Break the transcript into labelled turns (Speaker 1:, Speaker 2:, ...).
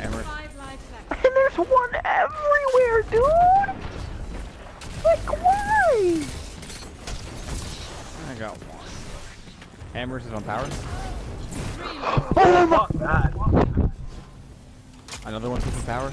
Speaker 1: Hammer. And there's one everywhere, dude! Like, why?
Speaker 2: I got one. Hammers is on power.
Speaker 1: Oh my
Speaker 3: god!
Speaker 2: Another one taking power.